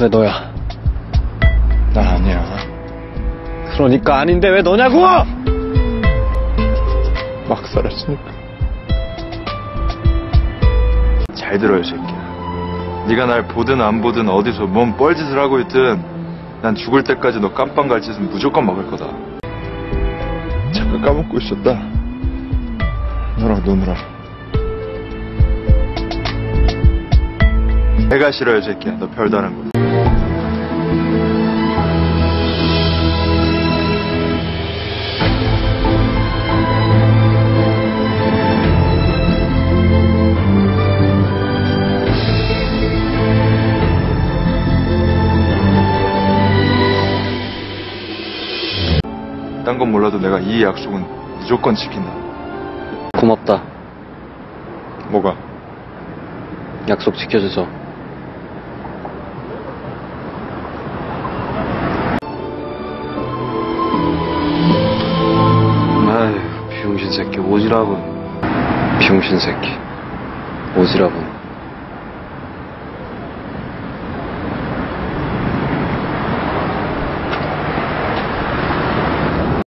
왜 너야? 나 아니야. 그러니까 아닌데 왜 너냐고! 막 살았으니까. 잘 들어, 이 새끼야. 네가 날 보든 안 보든 어디서 뭔 뻘짓을 하고 있든 난 죽을 때까지 너 깜빵 갈 짓은 무조건 막을 거다. 잠깐 까먹고 있었다. 너랑 노느라. 내가 싫어, 이 새끼야. 너 별다른 거. 딴 건 몰라도 내가 이 약속은 무조건 지킨다. 고맙다. 뭐가? 약속 지켜줘서. 비용신 새끼, 오지랖은. 비용신 새끼, 오지랖은.